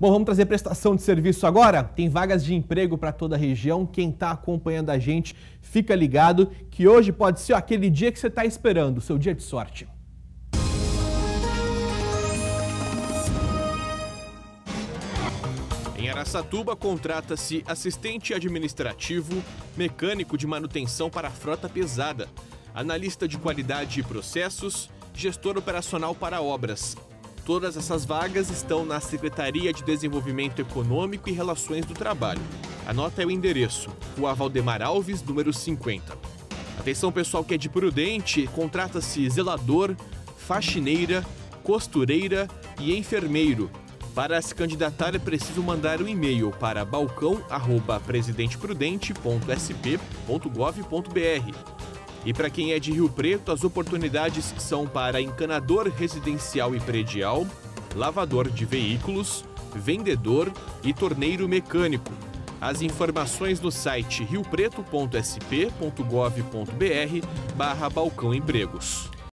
Bom, vamos trazer prestação de serviço agora? Tem vagas de emprego para toda a região. Quem está acompanhando a gente, fica ligado que hoje pode ser aquele dia que você está esperando, seu dia de sorte. Em Araçatuba, contrata-se assistente administrativo, mecânico de manutenção para a frota pesada, analista de qualidade e processos, gestor operacional para obras, Todas essas vagas estão na Secretaria de Desenvolvimento Econômico e Relações do Trabalho. Anota é o endereço, Rua Valdemar Alves, número 50. Atenção pessoal que é de Prudente, contrata-se zelador, faxineira, costureira e enfermeiro. Para se candidatar é preciso mandar um e-mail para balcão@presidenteprudente.sp.gov.br. E para quem é de Rio Preto, as oportunidades são para encanador residencial e predial, lavador de veículos, vendedor e torneiro mecânico. As informações no site riopreto.sp.gov.br barra balcão empregos.